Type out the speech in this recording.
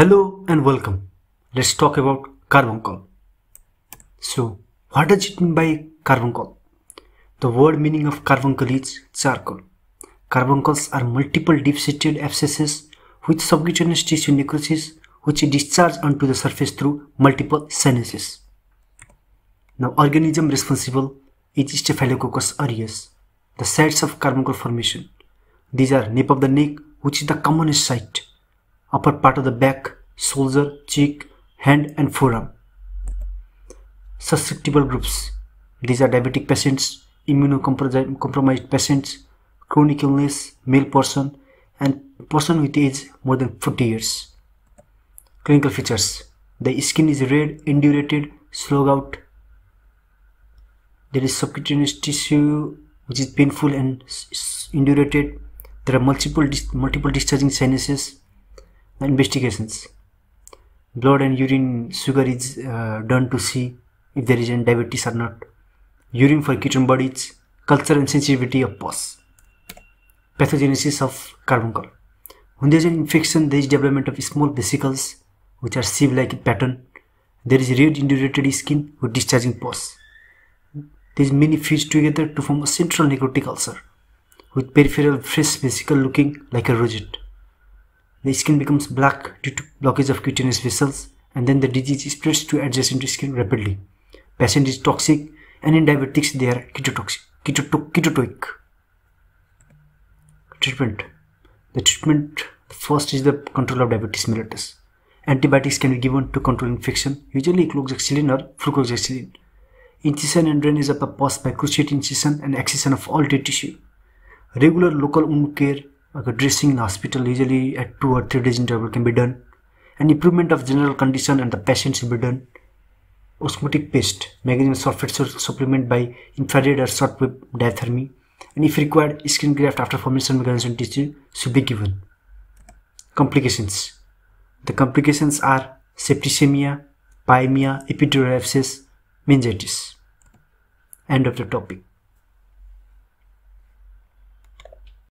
Hello and welcome. Let's talk about carbuncle. So, what does it mean by carbuncle? The word meaning of carbuncle is charcoal. Carbuncles are multiple deep-seated abscesses with subcutaneous tissue necrosis which discharge onto the surface through multiple sinuses. Now, organism responsible is Staphylococcus aureus, the sites of carbuncle formation. These are nape of the neck, which is the commonest site, upper part of the back, shoulder, cheek, hand and forearm. Susceptible groups. These are diabetic patients, immunocompromised patients, chronic illness, male person and person with age more than 40 years. Clinical features. The skin is red, indurated, slow out. There is subcutaneous tissue which is painful and indurated. There are multiple multiple discharging sinuses. Investigations. Blood and urine sugar is uh, done to see if there is any diabetes or not. Urine for ketone bodies, culture and sensitivity of pus. Pathogenesis of carbuncle. When there is an infection, there is development of small vesicles which are sieve-like pattern. There is red indurated skin with discharging pus. These many fuse together to form a central necrotic ulcer with peripheral fresh vesicle looking like a rosette. The skin becomes black due to blockage of cutaneous vessels and then the disease spreads to adjacent skin rapidly. Patient is toxic and in diabetics they are ketotoxic, ketoto ketotoic. Treatment. The treatment first is the control of diabetes mellitus. Antibiotics can be given to control infection, usually cloxacillin or flucloxacillin. Incision and drainage of the pus by cruciate incision and excision of all dead tissue. Regular local wound care, like a dressing in hospital, usually at 2 or 3 days interval can be done. And improvement of general condition and the patient should be done. Osmotic paste, magnesium sulfate supplement by infrared or shortwave diathermy. And if required, skin graft after formation of tissue should be given. Complications the complications are septicemia, pyemia, epidural abscess, meningitis. End of the topic.